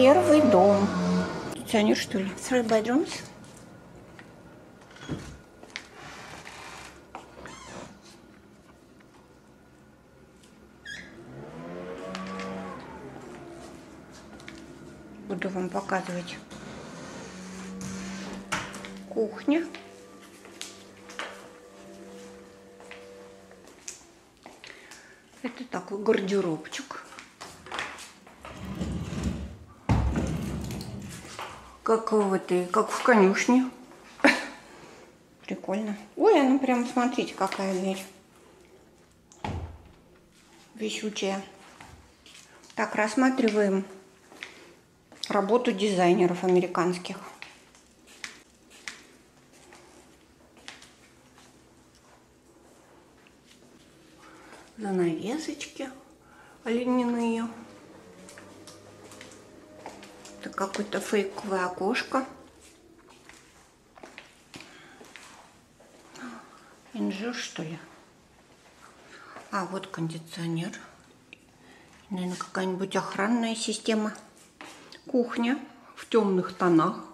Первый дом. Кондиционер, что ли? Three bedrooms. Буду вам показывать кухня. Это такой гардеробчик. Как в этой, как в конюшне. Прикольно. Ой, ну прям смотрите, какая дверь. Вещучая. Так, рассматриваем работу дизайнеров американских. Занавесочки льняные. Это какое-то фейковое окошко. Инжир, что ли? А, вот кондиционер. Наверное, какая-нибудь охранная система. Кухня в темных тонах.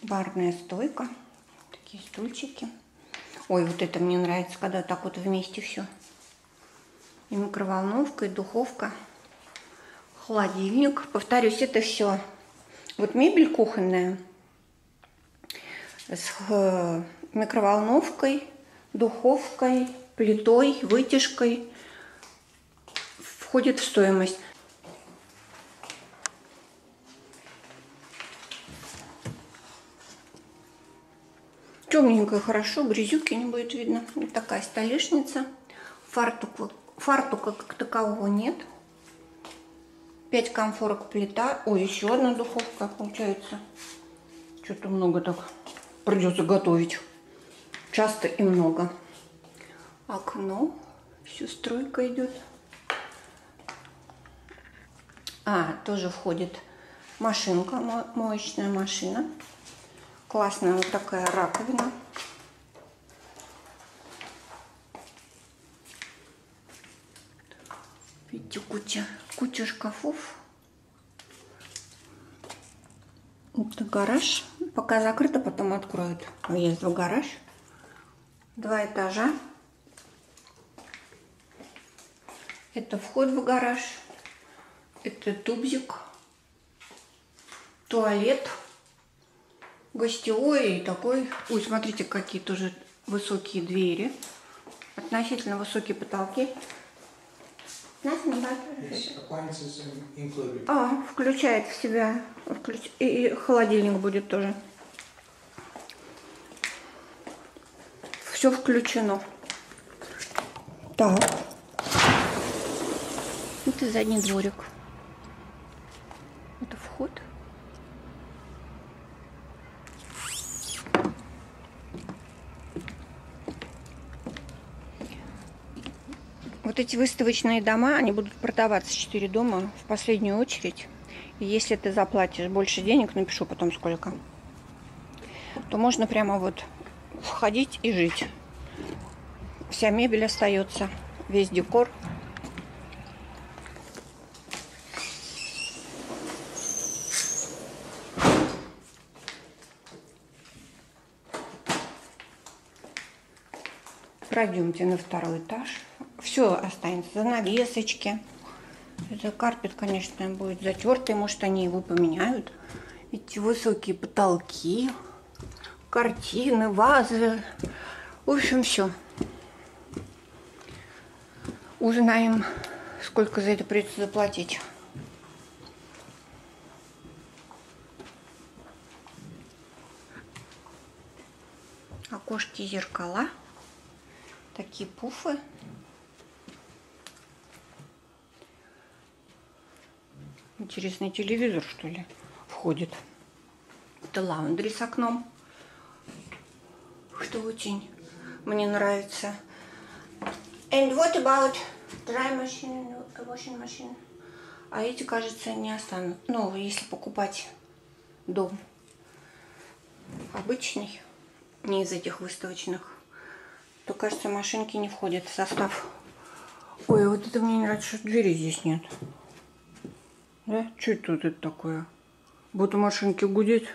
Барная стойка. Такие стульчики. Ой, вот это мне нравится, когда так вот вместе все. И микроволновка, и духовка, холодильник. Повторюсь, это все. Вот мебель кухонная с э, микроволновкой, духовкой, плитой, вытяжкой входит в стоимость. Темненькая, хорошо, грязюки не будет видно. Вот такая столешница. Фартука, фартука как такового нет. 5 комфорок плита. Ой, еще одна духовка получается. Что-то много так придется готовить. Часто и много. Окно. Все стройка идет. А, тоже входит машинка, моечная машина. Классная вот такая раковина. Видите, куча, куча шкафов. Это гараж. Пока закрыто, потом откроют. Въезд в гараж. Два этажа. Это вход в гараж. Это тубзик. Туалет гостевой и такой. Ой, смотрите, какие тоже высокие двери. Относительно высокие потолки. А, включает в себя. Включ... И холодильник будет тоже. Все включено. Так. Это задний дворик. Это вход. Вот эти выставочные дома, они будут продаваться 4 дома в последнюю очередь. И если ты заплатишь больше денег, напишу потом сколько, то можно прямо вот входить и жить. Вся мебель остается, весь декор. Пройдемте на второй этаж все останется, занавесочки. Это карпет, конечно, будет затертый, может, они его поменяют. Эти высокие потолки, картины, вазы. В общем, все. Узнаем, сколько за это придется заплатить. Окошки зеркала. Такие пуфы. Интересный телевизор, что ли, входит. Это лаундри с окном, что очень мне нравится. And what about dry machine, washing machine? А эти, кажется, не останут. Ну, если покупать дом обычный, не из этих выставочных, то, кажется, машинки не входят в состав. Ой, вот это мне не нравится, что двери здесь нет. Да? Что тут это такое? Будут машинки гудеть.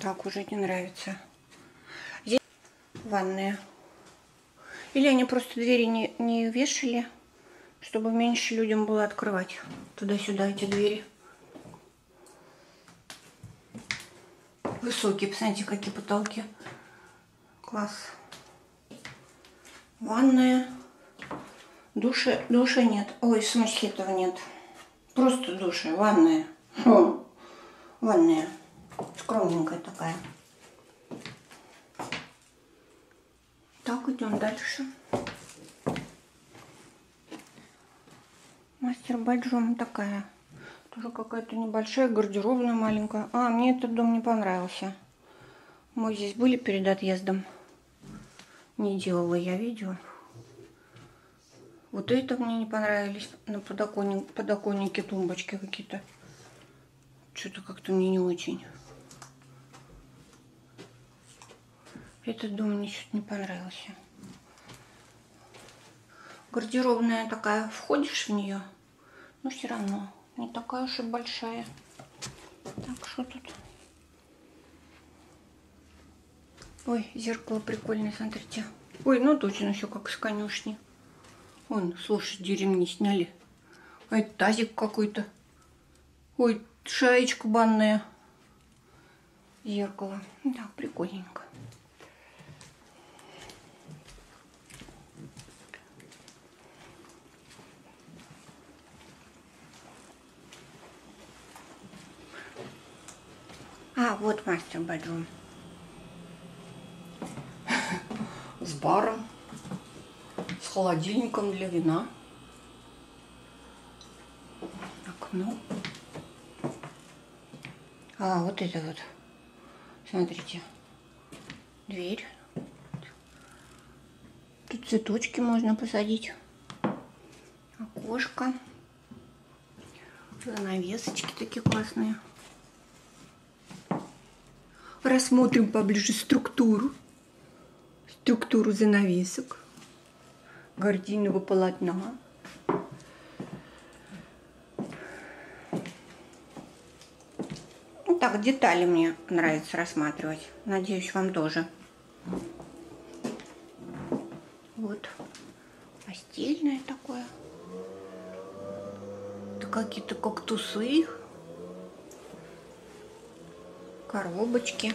Так уже не нравится. Здесь ванная. Или они просто двери не, не вешали, чтобы меньше людям было открывать туда-сюда эти двери. Высокие, посмотрите, какие потолки. Класс. Ванная. Душа, душа нет. Ой, смысле этого нет. Просто душа, ванная. Фу. Ванная. Скромненькая такая. Так, идем дальше. Мастер Баджом такая. Тоже какая-то небольшая, гардеробная маленькая. А, мне этот дом не понравился. Мы здесь были перед отъездом. Не делала я видео. Вот это мне не понравились. На подоконнике, подоконнике тумбочки какие-то. Что-то как-то мне не очень. Этот дом мне что-то не понравился. Гардеробная такая, входишь в нее, но все равно не такая уж и большая. Так, что тут? Ой, зеркало прикольное, смотрите. Ой, ну точно все как с конюшни. Вон, слушай, ремни сняли. А это тазик какой-то. Ой, шаечка банная. Зеркало. Да, прикольненько. А, вот мастер Баджун. С баром, с холодильником для вина. Окно. А, вот это вот. Смотрите. Дверь. Тут цветочки можно посадить. Окошко. Занавесочки такие классные. Рассмотрим поближе структуру. Структуру занавесок. Гордийного полотна. Ну, так, детали мне нравится рассматривать. Надеюсь, вам тоже. Вот. Постельное такое. Это какие-то кактусы коробочки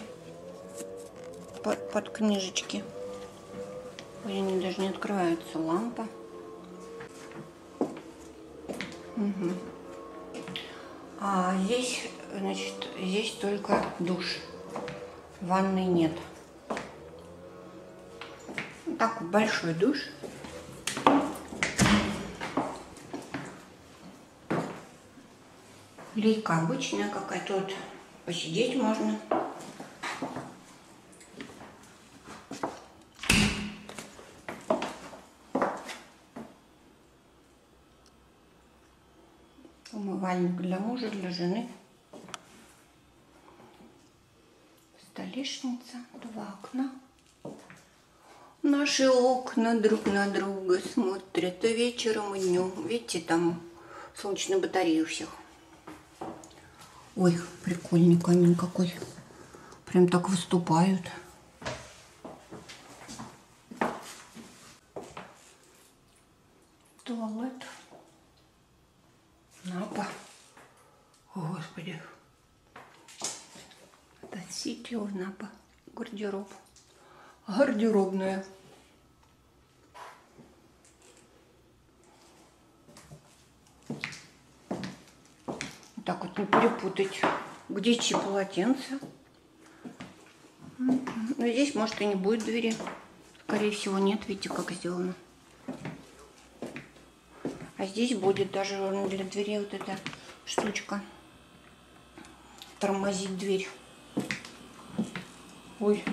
под, под книжечки. Они даже не открываются. Лампа. Угу. А здесь, значит, здесь только душ. Ванной нет. Так, большой душ. Лейка обычная какая-то. Вот посидеть можно. Умывальник для жены. Столешница, два окна. Наши окна друг на друга смотрят вечером и днем. Видите, там солнечные батареи у всех. Ой, прикольный камень какой. Прям так выступают. Туалет. Напа. О, Господи. Это ситио Напа. Гардероб. Гардеробная. так вот не перепутать, где чьи полотенца. Но здесь, может, и не будет двери. Скорее всего, нет. Видите, как сделано. А здесь будет даже для двери вот эта штучка. Тормозить дверь. Ой,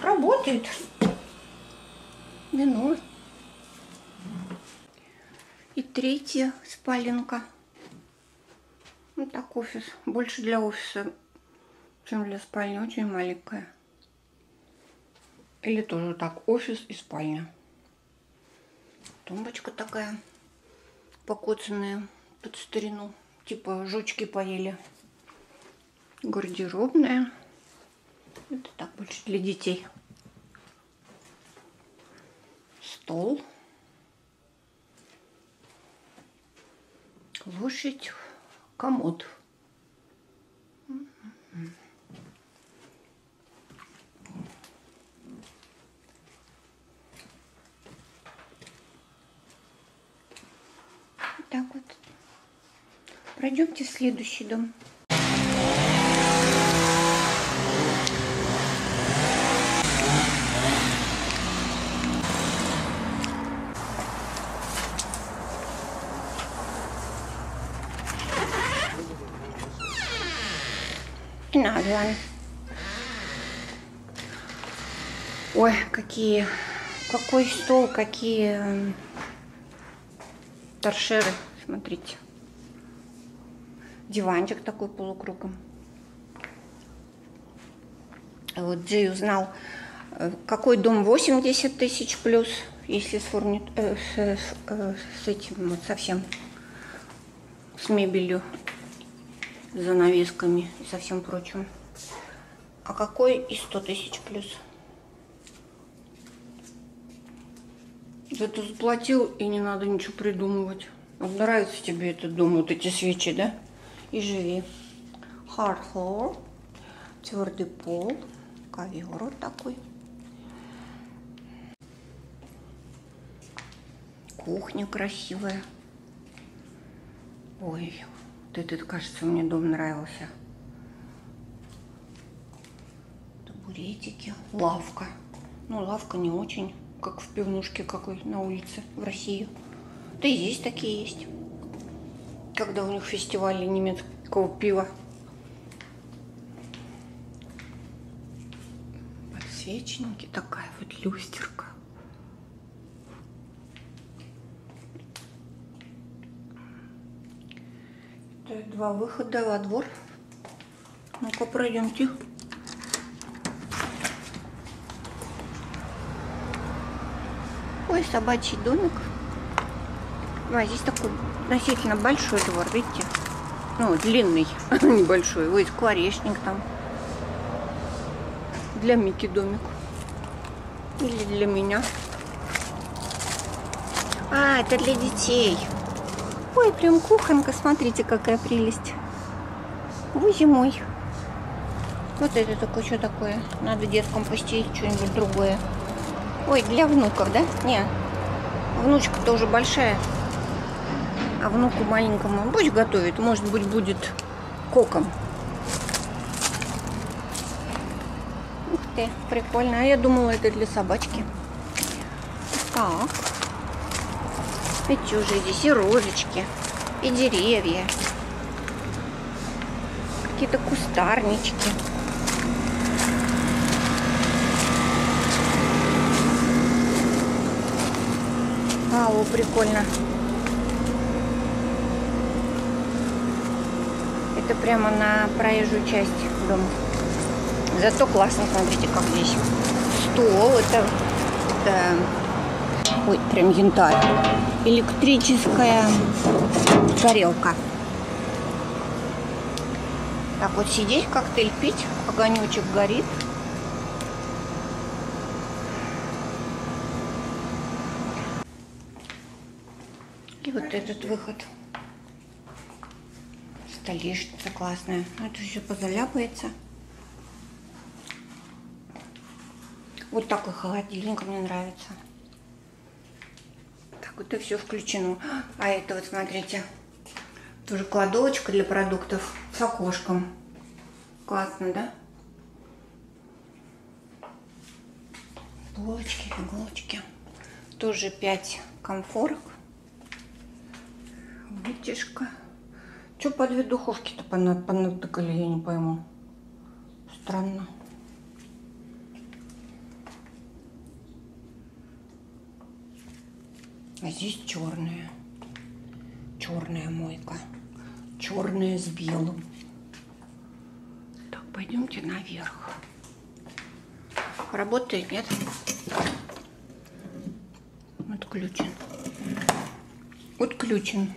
работает. Вино. И третья спаленка. Ну так офис. Больше для офиса, чем для спальни. Очень маленькая. Или тоже так, офис и спальня. Тумбочка такая покоцанная под старину. типа жучки поели. Гардеробная. Это так больше для детей. Стол. Лошадь. Комод. Так вот. Пройдемте в следующий дом. Надо. Ой, какие, какой стол, какие торшеры, смотрите. Диванчик такой полукругом. Вот Джей узнал, э, какой дом 80 тысяч плюс, если с, фурни... э, с, э, с этим вот совсем, с мебелью занавесками и со всем прочим. А какой и 100 тысяч плюс? Зато заплатил и не надо ничего придумывать. Вот нравится тебе этот дом, вот эти свечи, да? И живи. Hard floor, твердый пол, ковер вот такой. Кухня красивая. Ой, вот этот, кажется, мне дом нравился. Табуретики, лавка. Ну, лавка не очень, как в пивнушке какой на улице в России. Да и здесь такие есть. Когда у них фестивали немецкого пива. Подсвечники, такая вот люстерка. Два выхода во двор. Ну-ка, пройдемте. Ой, собачий домик. А, здесь такой относительно большой двор, видите? Ну, длинный, небольшой. Ой, скворечник там. Для Мики домик. Или для меня. А, это для детей. Ой, прям кухонка, смотрите, какая прелесть. Боже мой. Вот это такое, что такое? Надо деткам постелить что-нибудь другое. Ой, для внуков, да? Не, внучка тоже большая. А внуку маленькому пусть готовит. Может быть, будет коком. Ух ты, прикольно. А я думала, это для собачки. Так. Эти уже здесь и розочки, и деревья. Какие-то кустарнички. Вау, прикольно. Это прямо на проезжую часть дома. Зато классно, смотрите, как здесь. Стол, это, это Ой, прям янтарь. Электрическая тарелка. Так вот сидеть, коктейль пить, огонечек горит. И этот выход. Столешница классная. Это все позаляпается. Вот такой холодильник мне нравится. Вот и все включено. А это вот, смотрите, тоже кладовочка для продуктов с окошком. Классно, да? Полочки, иголочки. Тоже 5 комфорок. Вытяжка. Что по две духовки-то понатыкали, я не пойму. Странно. А здесь черная. Черная мойка. Черная с белым. Так, пойдемте наверх. Работает, нет? Отключен. Отключен.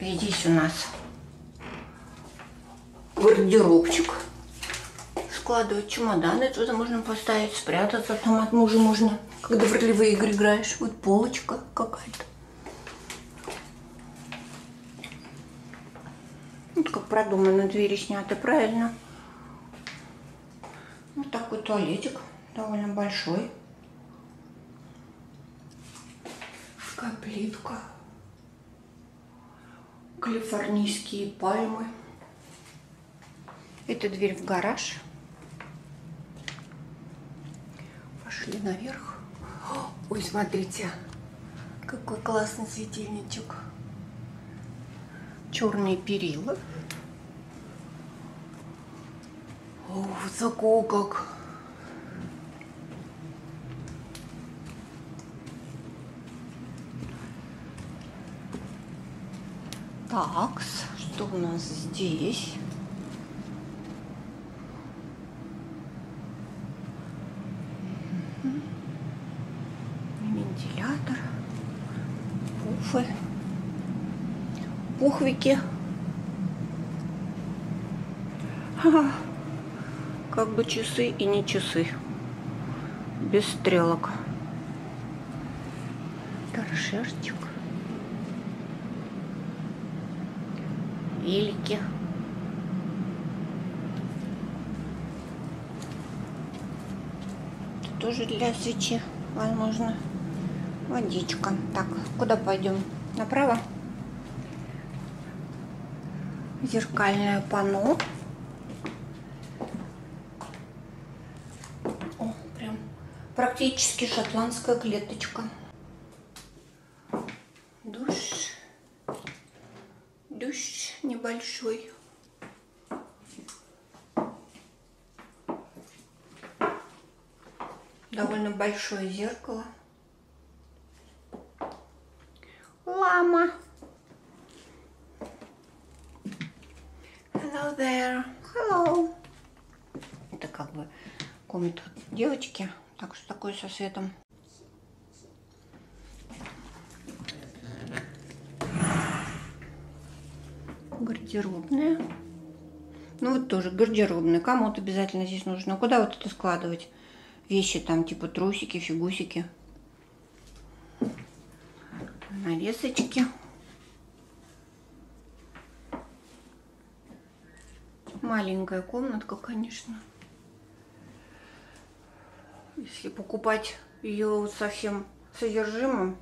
Здесь у нас гардеробчик. Складывать чемоданы. Туда можно поставить, спрятаться. Там от мужа можно, когда в ролевые игры играешь. Вот полочка какая-то. Вот как продумано, двери сняты правильно. Вот такой туалетик, довольно большой. Такая плитка. Калифорнийские пальмы. Это дверь в гараж. Пошли наверх. Ой, смотрите, какой классный светильничек. Черные перила. О, высоко как. Так, что у нас здесь? Вентилятор, пуфы, пухвики. Как бы часы и не часы. Без стрелок. Торшерчик. велики. Это тоже для свечи, возможно. Водичка. Так, куда пойдем? Направо? Зеркальное панно. О, прям практически шотландская клеточка. Душ. Душ небольшой. Довольно большое зеркало. Лама. Hello there. Hello. Это как бы комната девочки. Так что такое со светом. Гардеробная. Ну вот тоже гардеробная. Кому-то обязательно здесь нужно. Куда вот это складывать? Вещи там типа трусики, фигусики. Навесочки. Маленькая комнатка, конечно. Если покупать ее совсем содержимым.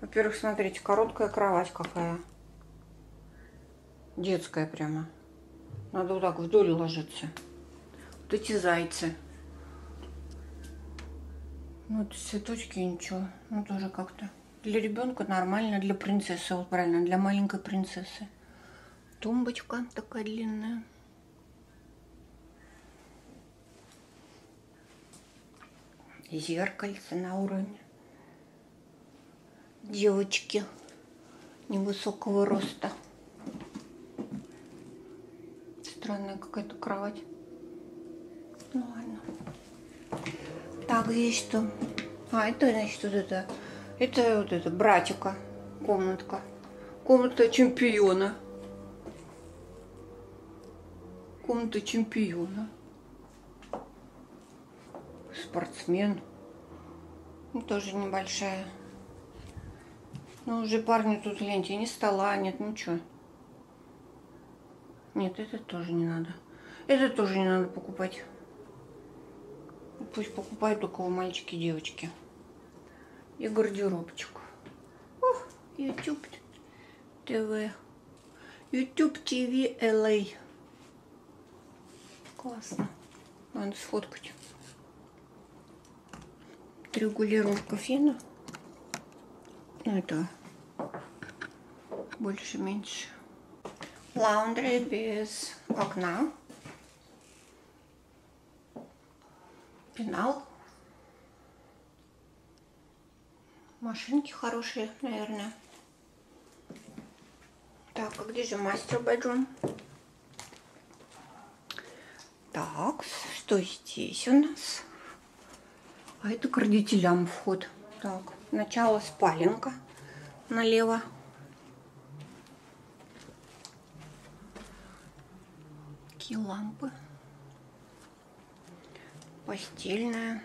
Во-первых, смотрите, короткая кровать какая. Детская прямо. Надо вот так вдоль ложиться. Вот эти зайцы. Ну, это цветочки ничего. Ну, тоже как-то. Для ребенка нормально, для принцессы. Вот правильно, для маленькой принцессы. Тумбочка такая длинная. Зеркальце на уровне. Девочки невысокого роста. Странная какая-то кровать. Ну ладно. Так, здесь что? А, это значит вот это. Это вот это, братика. Комнатка. Комната чемпиона. Комната чемпиона. Спортсмен. Ну, тоже небольшая. Ну, уже парни тут, гляньте, ни стола нет, ничего. Нет, это тоже не надо. Это тоже не надо покупать. Пусть покупают только у мальчики и девочки. И гардеробчик. Ох, YouTube ТВ. YouTube ТВ LA. Классно. Надо сфоткать. Регулировка фена. Ну, это больше-меньше лаундри без окна. Пенал. Машинки хорошие, наверное. Так, а где же мастер бедрум? Так, что здесь у нас? А это к родителям вход. Так, начало спаленка налево. Такие лампы. Постельная.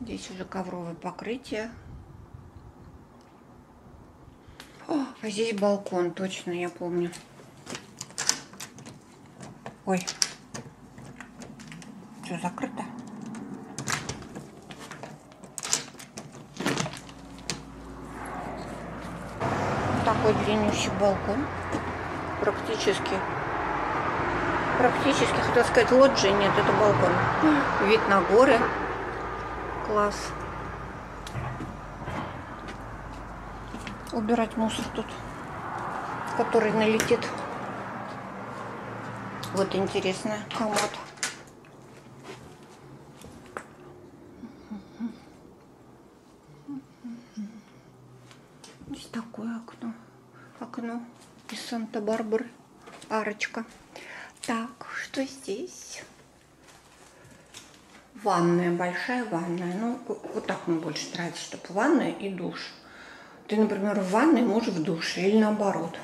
Здесь уже ковровое покрытие. О, а здесь балкон, точно, я помню. Ой, все закрыто. такой длиннющий балкон. Практически. Практически, хотел сказать, лоджия. Нет, это балкон. Вид на горы. Класс. Убирать мусор тут, который налетит. Вот интересно, комод. Здесь такое окно. Окно из Санта-Барбары. Арочка. Так, что здесь? Ванная, большая ванная. Ну, вот так мне больше нравится, чтобы ванная и душ. Ты, например, в ванной, можешь в душе или наоборот.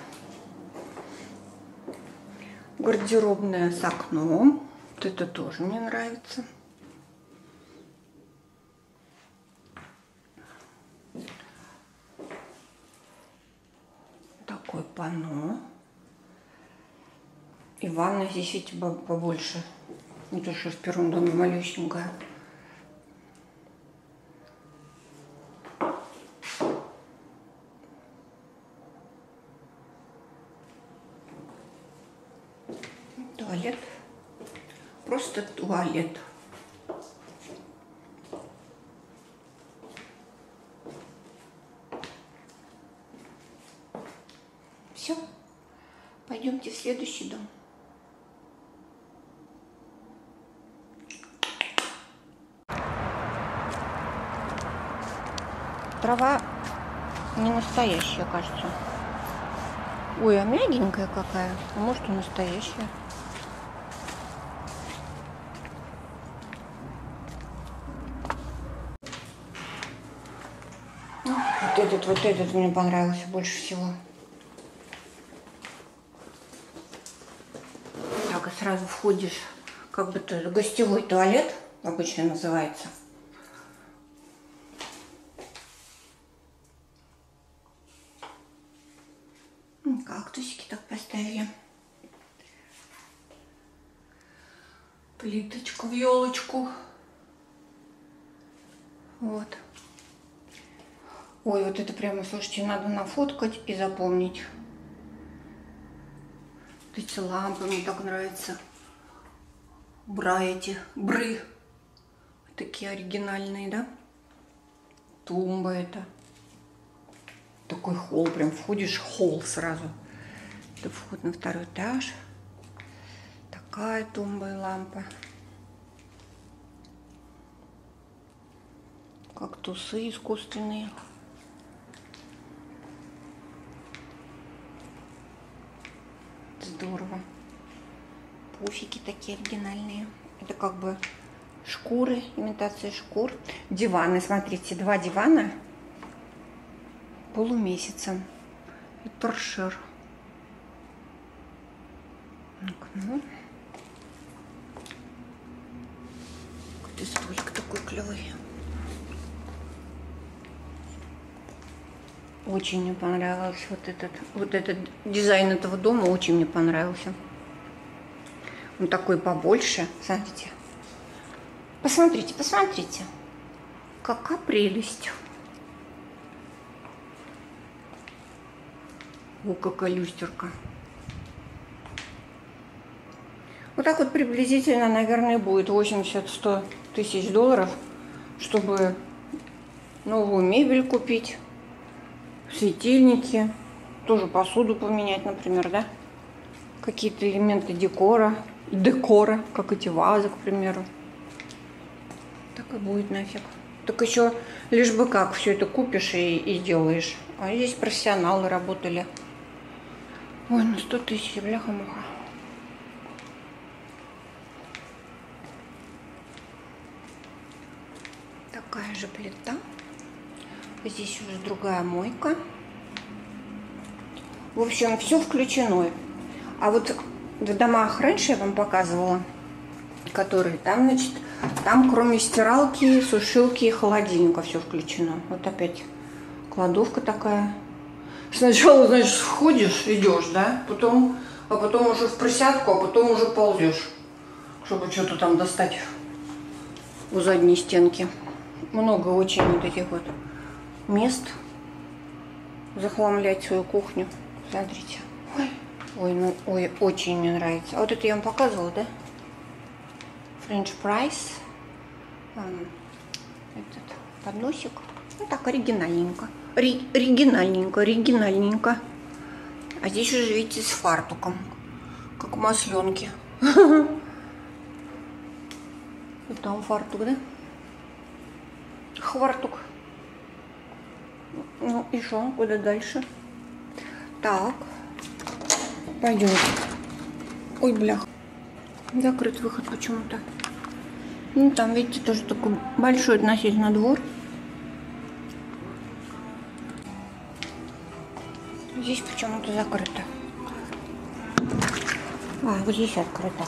Гардеробная с окном. Вот это тоже мне нравится. Такое панно. И ванна здесь эти побольше. Не то, что в первом доме малюсенькая. Туалет. Просто туалет. Все. Пойдемте в следующий дом. Трава не настоящая, кажется. Ой, а мягенькая какая. А может и настоящая. Ну, вот этот, вот этот мне понравился больше всего. Так, и сразу входишь, как бы гостевой туалет обычно называется. Кактусики так поставили. Плиточку в елочку. Вот. Ой, вот это прямо, слушайте, надо нафоткать и запомнить. Эти лампы мне так нравятся. Бра эти, бры. Такие оригинальные, да? Тумба это такой холл, прям входишь, холл сразу. Это вход на второй этаж. Такая тумба и лампа. Кактусы искусственные. Здорово. Пуфики такие оригинальные. Это как бы шкуры, имитация шкур. Диваны, смотрите, два дивана полумесяцем. И торшер. Ну. Какой столик такой клевый. Очень мне понравился вот этот, вот этот дизайн этого дома, очень мне понравился. Он такой побольше, смотрите. Посмотрите, посмотрите. Какая прелесть. О, какая люстерка. Вот так вот приблизительно, наверное, будет 80-100 тысяч долларов, чтобы новую мебель купить, светильники, тоже посуду поменять, например, да? Какие-то элементы декора, декора, как эти вазы, к примеру. Так и будет нафиг. Так еще лишь бы как все это купишь и, и делаешь. А здесь профессионалы работали. Ой, ну 100 тысяч, бляха-муха. Такая же плита. Здесь уже другая мойка. В общем, все включено. А вот в домах раньше я вам показывала, которые там, значит, там кроме стиралки, сушилки и холодильника все включено. Вот опять кладовка такая. Сначала, значит, входишь, идешь, да, потом, а потом уже в присядку, а потом уже ползешь, чтобы что-то там достать у задней стенки. Много очень вот этих вот мест захламлять свою кухню. Смотрите. Ой, ой, ну, ой, очень мне нравится. А вот это я вам показывала, да? French Price. Этот подносик. Ну так, оригинальненько. Ри оригинальненько, оригинальненько. А здесь уже, видите, с фартуком. Как масленки. Там фартук, да? Хвартук. Ну и что? Куда дальше? Так. Пойдем. Ой, блях. Закрыт выход почему-то. Ну, там, видите, тоже такой большой относительно двор. Здесь почему-то закрыто. А, вот здесь открыто.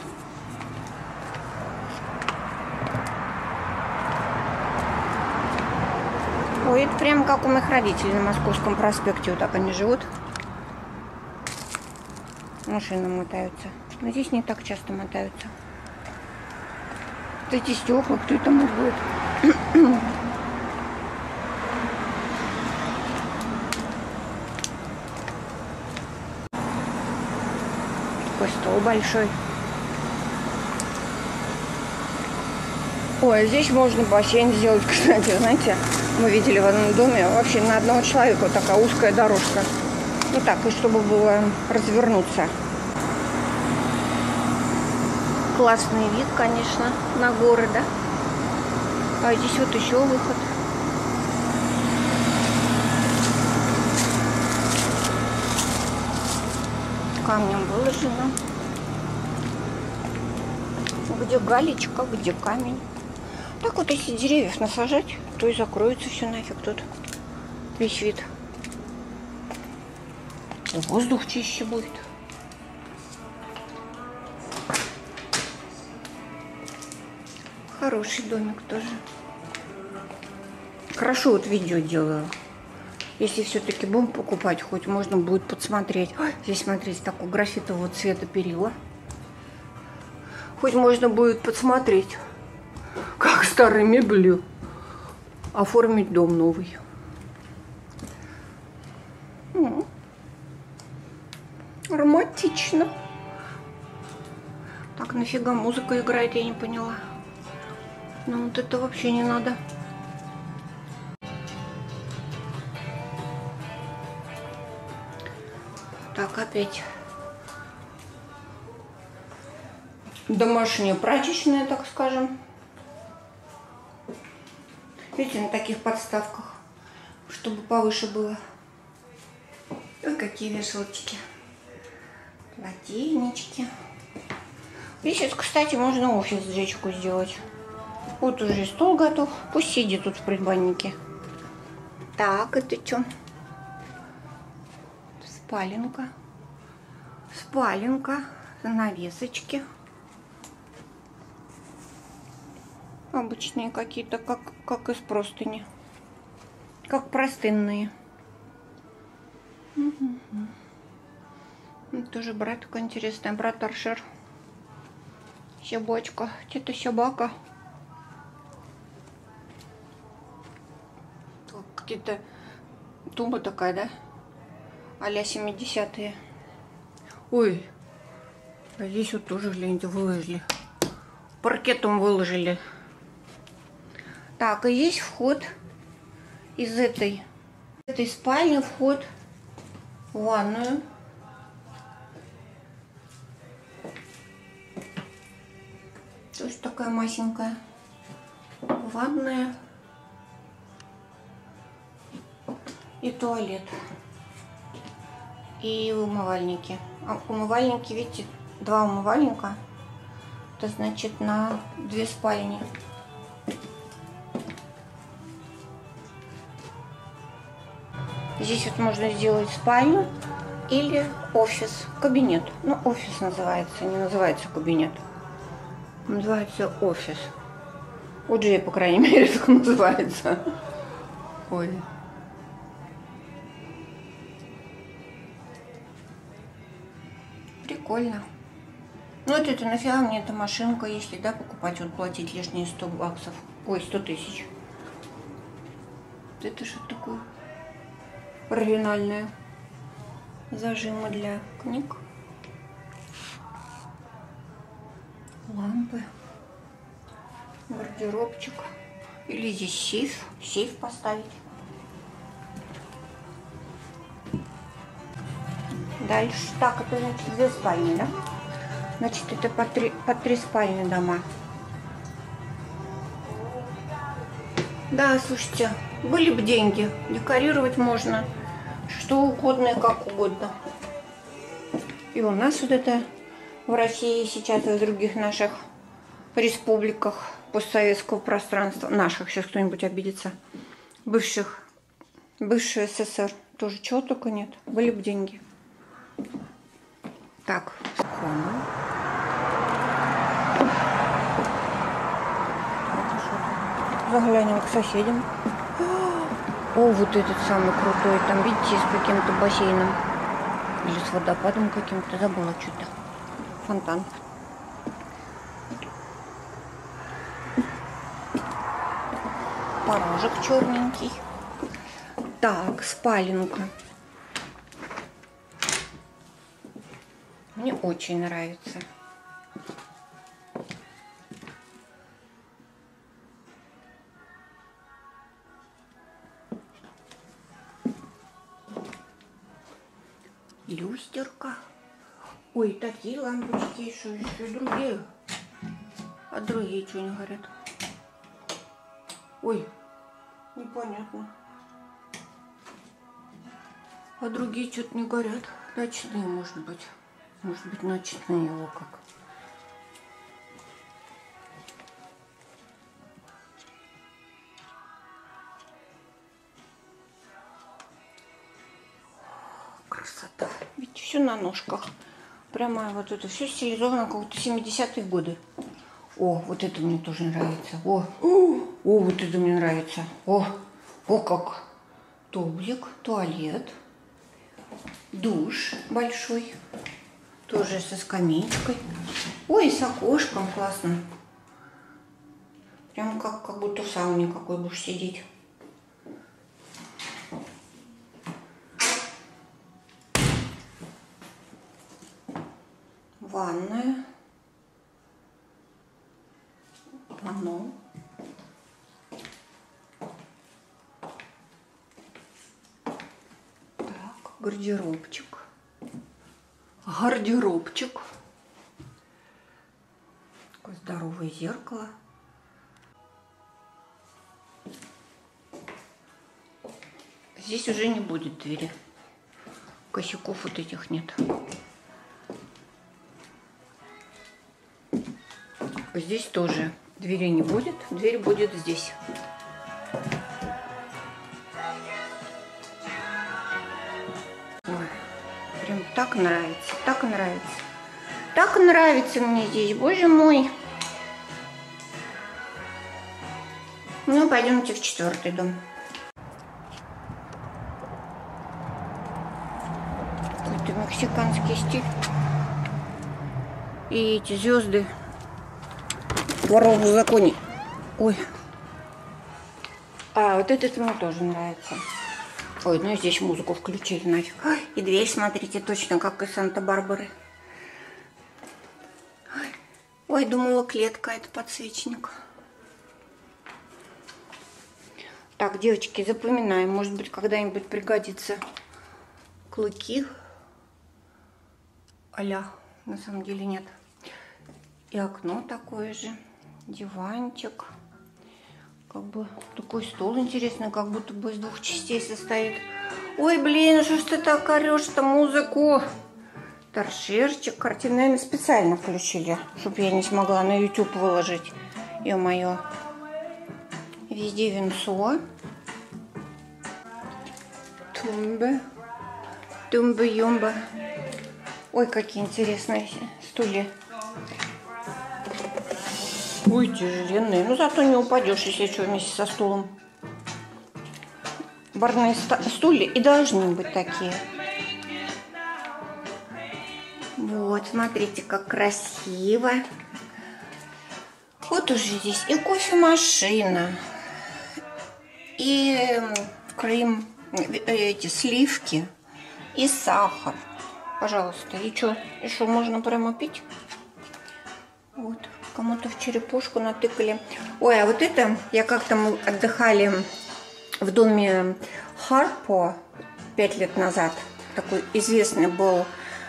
Ой, это прям как у моих родителей на Московском проспекте. Вот так они живут. Машины мотаются. Но здесь не так часто мотаются. Вот эти стекла, кто это может быть? Такой стол большой. Ой, здесь можно бассейн сделать, кстати, знаете. Мы видели в одном доме вообще на одного человека вот такая узкая дорожка. Ну так, и чтобы было развернуться. Классный вид, конечно, на горы, да? А здесь вот еще выход. Камнем выложено. Где галечка, где камень. Так вот, если деревьев насажать, то и закроется все нафиг тут. Весь вид. И воздух чище будет. Хороший домик тоже. Хорошо вот видео делаю. Если все-таки будем покупать, хоть можно будет подсмотреть. Ой, здесь, смотрите, такого графитового цвета перила. Хоть можно будет подсмотреть как старой мебелью оформить дом новый. Романтично. Так, нафига музыка играет, я не поняла. Ну вот это вообще не надо. Так, опять домашняя прачечная, так скажем. Видите, на таких подставках, чтобы повыше было. Ой, какие вешалочки. Полотенечки. Здесь, кстати, можно офис сжечку сделать. Вот уже стол готов. Пусть сидит тут в предбаннике. Так, это что? Спаленка. Спаленка. Занавесочки. Обычные какие-то, как, как из простыни. Как простынные. Угу. Тоже такой интересный. Брат Аршер. Собачка. Это собака. Какие-то туба такая, да? А-ля 70-е. Ой. А здесь вот тоже, гляньте, выложили. Паркетом выложили. Так, и есть вход из этой, этой спальни, вход в ванную. Тоже такая масенькая. Ванная. И туалет. И умывальники. А умывальники, видите, два умывальника. Это значит на две спальни. Здесь вот можно сделать спальню, или офис, кабинет. Ну, офис называется, не называется кабинет. Называется офис. У Джей, по крайней мере, так называется. Ой. Прикольно. Ну, вот это нафига мне эта машинка, если, да, покупать, вот платить лишние 100 баксов. Ой, 100 тысяч. Это что такое? Оригинальное. Зажимы для книг. Лампы. Гардеробчик. Или здесь сейф. Сейф поставить. Дальше. Так, это значит две спальни, да? Значит, это по три, по три спальни дома. Да, слушайте, были бы деньги, декорировать можно что угодно и как угодно. И у нас вот это в России сейчас и в других наших республиках постсоветского пространства, наших, сейчас кто-нибудь обидится, бывших, бывший СССР, тоже чего только нет, были бы деньги. Так, скромно. Заглянем к соседям. О, вот этот самый крутой. Там, видите, с каким-то бассейном. Или с водопадом каким-то. Забыла что-то. Фонтан. Порожек черненький. Так, спаленка. Мне очень нравится. Ой, такие лампочки еще, еще другие. А другие что не горят? Ой, непонятно. А другие что-то не горят. Ночные, может быть. Может быть, ночные его как. красота. Ведь все на ножках. Прямо вот это все стилизовано как-то 70-е годы. О, вот это мне тоже нравится. О, о, вот это мне нравится. О, о как. Тублик, туалет, душ большой. Тоже со скамеечкой. Ой, с окошком классно. Прям как, как будто в сауне какой будешь сидеть. Ванная, панно. Так, гардеробчик. Гардеробчик. Такое здоровое зеркало. Здесь уже не будет двери. Косяков вот этих нет. Здесь тоже двери не будет, дверь будет здесь. Прям так нравится, так нравится. Так нравится мне здесь, боже мой. Ну, пойдемте в четвертый дом. Какой-то мексиканский стиль. И эти звезды воров в законе. Ой. А, вот этот мне тоже нравится. Ой, ну здесь музыку включили нафиг. И дверь, смотрите, точно как из Санта-Барбары. Ой, думала, клетка, это подсвечник. Так, девочки, запоминаем. Может быть, когда-нибудь пригодится клыки. Аля, на самом деле нет. И окно такое же диванчик. Как бы такой стол интересный, как будто бы из двух частей состоит. Ой, блин, что ж ты так орешь-то музыку? Торшерчик, картины, наверное, специально включили, чтобы я не смогла на YouTube выложить. Ё-моё. Везде винцо. Тумбы. Тумба-юмба. Ой, какие интересные стулья. Ой, тяжеленные. Ну, зато не упадешь, если что, вместе со стулом. Барные стулья и должны быть такие. Вот, смотрите, как красиво. Вот уже здесь и кофемашина, и крем, эти сливки, и сахар. Пожалуйста, и что, еще можно прямо пить? Вот, кому-то в черепушку натыкали. Ой, а вот это, я как-то мы отдыхали в доме Харпо пять лет назад. Такой известный был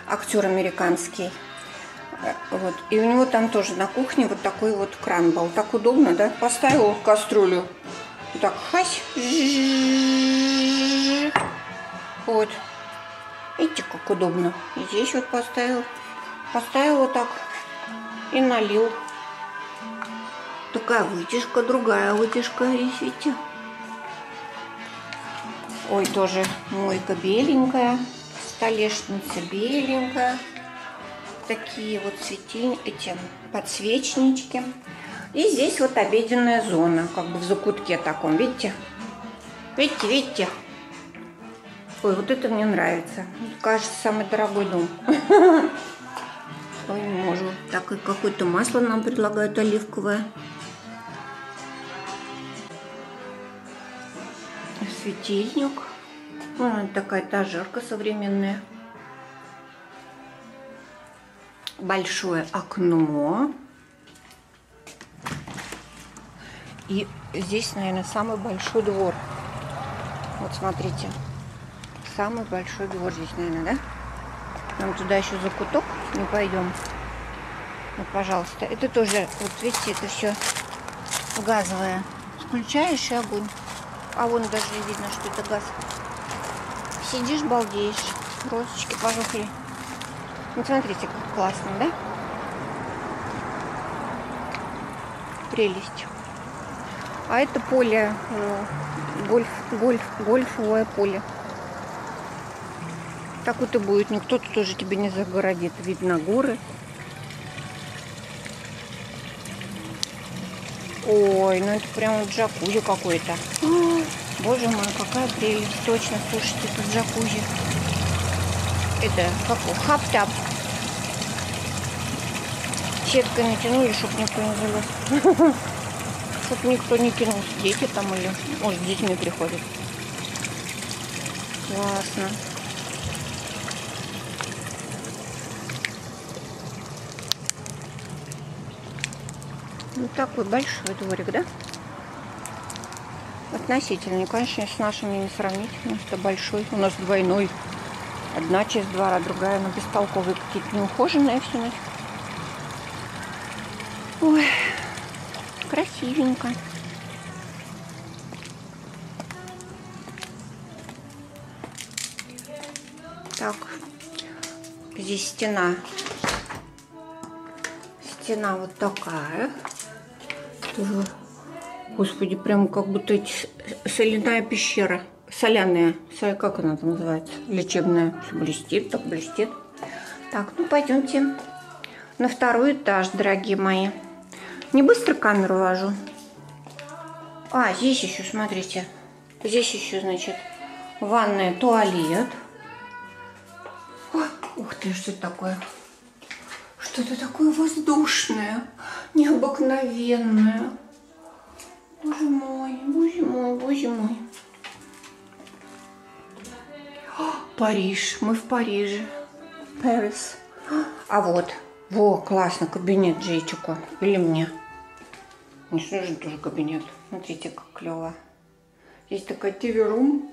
актер американский. Вот. И у него там тоже на кухне вот такой вот кран был. Так удобно, да? Поставил кастрюлю. Вот так, хась. Вот. Видите, как удобно. И здесь вот поставил. Поставил вот так. И налил. Такая вытяжка, другая вытяжка. Видите? Ой, тоже мойка беленькая. Столешница беленькая такие вот светильни, эти подсвечнички. И здесь вот обеденная зона, как бы в закутке таком, видите? Видите, видите? Ой, вот это мне нравится. Кажется, самый дорогой дом. Ой, не могу. Так, и какое-то масло нам предлагают оливковое. Светильник. Ну, такая этажерка современная. большое окно. И здесь, наверное, самый большой двор. Вот смотрите. Самый большой двор здесь, наверное, да? Нам туда еще за куток не пойдем. Вот, пожалуйста. Это тоже, вот видите, это все газовое. Включаешь и огонь. А вон даже видно, что это газ. Сидишь, балдеешь. Розочки пожухли. Вот смотрите, как классно, да? Прелесть. А это поле, э, гольф, гольф, гольфовое поле. Так вот и будет. Никто тут тоже тебе не загородит. Видно горы. Ой, ну это прям джакузи какой-то. Боже мой, какая прелесть. Точно, слушайте, это джакузи это, как хаптап. Сеткой натянули, чтобы никто не залез. Чтобы никто не кинулся. Дети там или, может, с детьми приходят. Классно. Ну, такой большой дворик, да? Относительно. Конечно, с нашими не сравнить. У нас это большой. У нас двойной. Одна часть двора, другая, но бестолковые какие-то неухоженные все нафиг. Ой, красивенько. Так, здесь стена. Стена вот такая. Тоже, господи, прям как будто соляная пещера соляная, как она там называется, лечебная. Блестит, так блестит. Так, ну пойдемте на второй этаж, дорогие мои. Не быстро камеру ложу. А, здесь еще, смотрите. Здесь еще, значит, ванная, туалет. Ой, ух ты, что это такое? Что-то такое воздушное, необыкновенное. Боже мой, боже мой, боже мой. Париж. Мы в Париже. Парис. А вот. Во, классно, кабинет Джейчику. Или мне. Мне нужен тоже кабинет. Смотрите, как клево. Здесь такая ТВ-рум.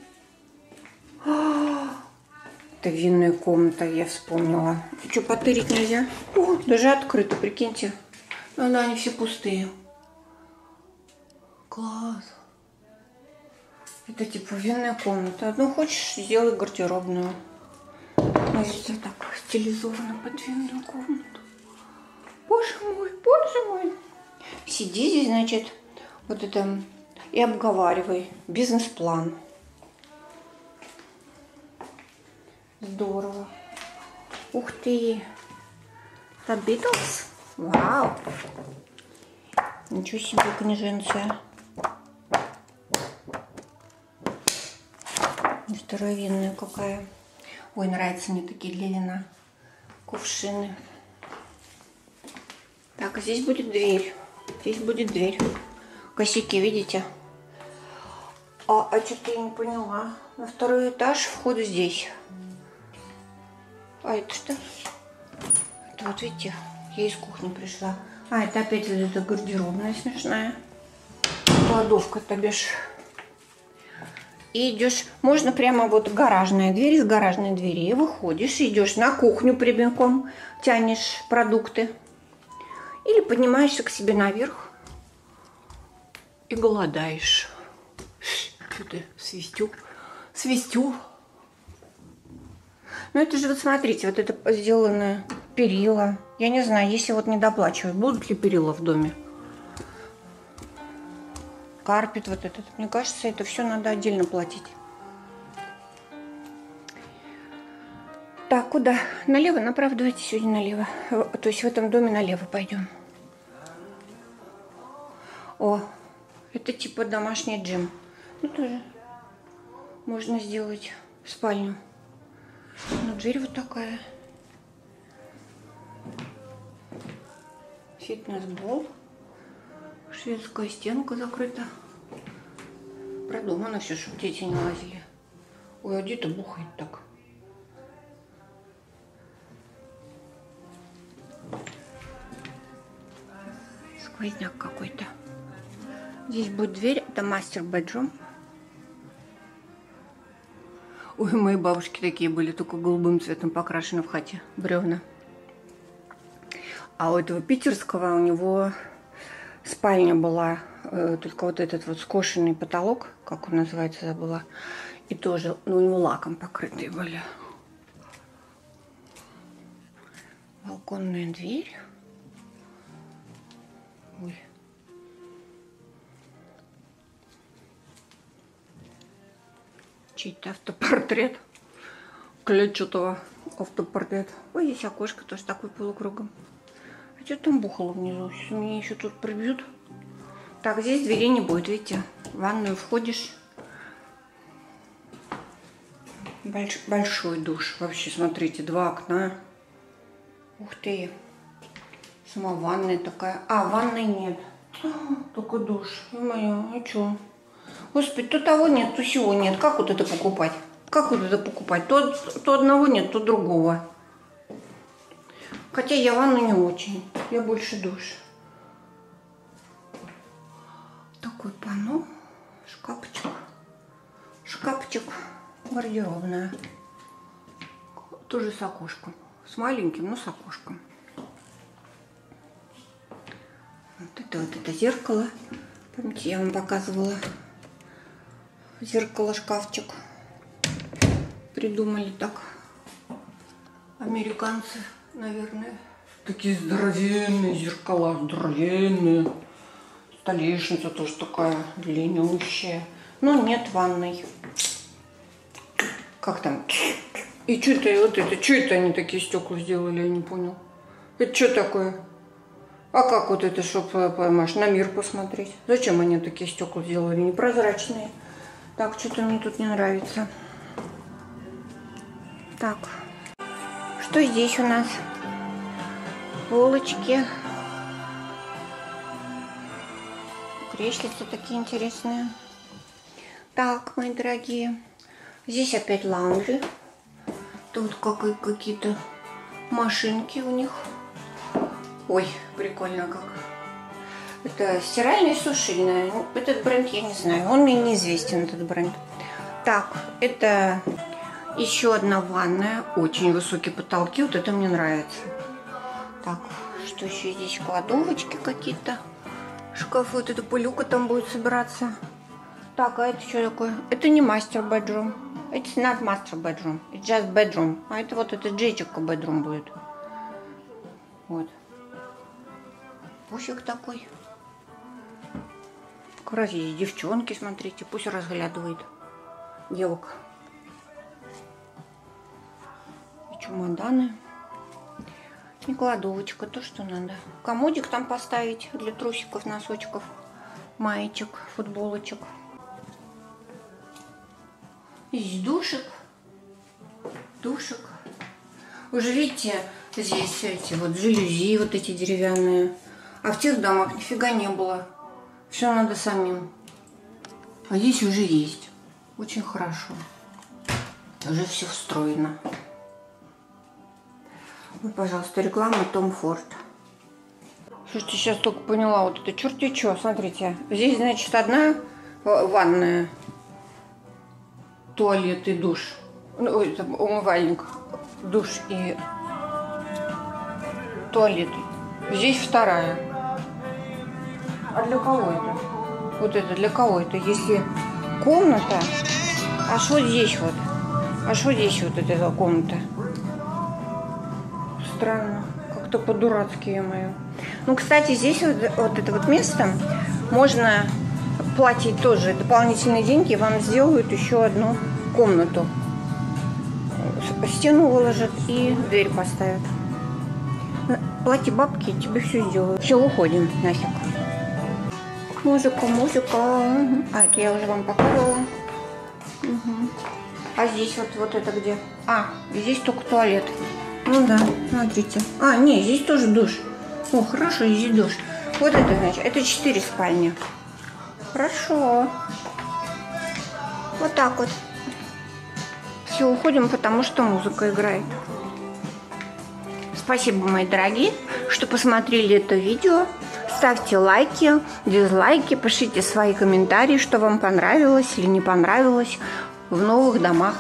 Это винная комната, я вспомнила. Что, потырить нельзя? О, даже открыто, прикиньте. Ну да, они все пустые. Класс. Это типа винная комната. Ну, хочешь, сделай гардеробную. Ну, это так стилизовано под винную комнату. Боже мой, боже мой. Сиди здесь, значит, вот это и обговаривай бизнес-план. Здорово. Ух ты. Это Битлз? Вау. Ничего себе книженция. Здоровенная какая. Ой, нравятся мне такие для вина. Кувшины. Так, а здесь будет дверь. Здесь будет дверь. Косяки, видите? А, а что-то я не поняла. На второй этаж вход здесь. А это что? Это вот видите, я из кухни пришла. А, это опять вот эта гардеробная смешная. Кладовка, то бишь. И идешь, можно прямо вот гаражная дверь, из гаражной двери выходишь, идешь на кухню прямиком, тянешь продукты. Или поднимаешься к себе наверх и голодаешь. Что-то свистю, свистю. Ну это же, вот смотрите, вот это сделано перила. Я не знаю, если вот не доплачивать, будут ли перила в доме? Карпет вот этот. Мне кажется, это все надо отдельно платить. Так, куда? Налево, направо, давайте сегодня налево. То есть в этом доме налево пойдем. О, это типа домашний джим. Ну, тоже можно сделать спальню. Ну, дверь вот такая. Фитнес-бол. Шведская стенка закрыта. Продумано все, чтобы дети не лазили. Ой, а где-то бухает так. Сквозняк какой-то. Здесь будет дверь, это мастер-бедрум. Ой, мои бабушки такие были, только голубым цветом покрашены в хате, бревна. А у этого питерского у него спальня была, э, только вот этот вот скошенный потолок, как он называется, забыла. И тоже, ну, у него лаком покрытые были. Балконная дверь. Ой. Чей-то автопортрет. Клетчатого автопортрет. Ой, здесь окошко тоже такой полукругом. Что там бухало внизу? Сейчас меня еще тут прибьют. Так, здесь двери не будет, видите? В ванную входишь. Больш, большой душ. Вообще, смотрите, два окна. Ух ты. Сама ванная такая. А, ванной нет. Только душ. Ё-моё, а что? Господи, то того нет, то всего нет. Как вот это покупать? Как вот это покупать? То, то одного нет, то другого. Хотя я ванну не очень. Я больше душ. Такой панно. Шкафчик. Шкафчик. Гардеробная. Тоже с окошком. С маленьким, но с окошком. Вот это вот это зеркало. Помните, я вам показывала зеркало, шкафчик. Придумали так американцы, наверное. Такие здоровенные зеркала, здоровенные. Столешница тоже такая длиннющая. Но нет ванной. Как там? И что это, вот это, что это они такие стекла сделали, я не понял. Это что такое? А как вот это, чтобы поймаешь, на мир посмотреть? Зачем они такие стекла сделали, непрозрачные? Так, что-то мне тут не нравится. Так, что здесь у нас? Полочки. Креслица такие интересные. Так, мои дорогие. Здесь опять лаунжи. Тут какие-то машинки у них. Ой, прикольно как. Это стиральная и сушильная. Ну, этот бренд я не знаю. Он мне неизвестен, этот бренд. Так, это еще одна ванная. Очень высокие потолки. Вот это мне нравится. Так, что еще здесь? Кладовочки какие-то. Шкаф. Вот эта пылюка там будет собираться. Так, а это что такое? Это не мастер bedroom. It's not master bedroom. It's just bedroom. А это вот это Джейчика bedroom будет. Вот. Пуфик такой. Как девчонки, смотрите, пусть разглядывает девок. Чемоданы. И кладовочка, то, что надо. Комодик там поставить для трусиков, носочков, маечек, футболочек. Здесь душик. Душик. Уже видите, здесь эти вот жалюзи, вот эти деревянные. А в тех домах нифига не было. Все надо самим. А здесь уже есть. Очень хорошо. Уже все встроено. Вот, пожалуйста, реклама Том Форд. Слушайте, сейчас только поняла, вот это черти что, смотрите. Здесь, значит, одна ванная, туалет и душ. Ну, это умывальник, душ и туалет. Здесь вторая. А для кого это? Вот это для кого это? Если комната, а что здесь вот? А что здесь вот эта комната? Странно. Как-то по-дурацки, я мою. Ну, кстати, здесь вот, вот это вот место можно платить тоже дополнительные деньги. Вам сделают еще одну комнату. Стену выложат и дверь поставят. Плати бабки, тебе все сделают. Все, уходим нафиг. Музыка, музыка. А, это я уже вам показывала. Угу. А здесь вот, вот это где? А, здесь только туалет. Ну да, смотрите. А, не, здесь тоже душ. О, хорошо, здесь душ. Вот это, значит, это 4 спальни. Хорошо. Вот так вот. Все, уходим, потому что музыка играет. Спасибо, мои дорогие, что посмотрели это видео. Ставьте лайки, дизлайки, пишите свои комментарии, что вам понравилось или не понравилось в новых домах.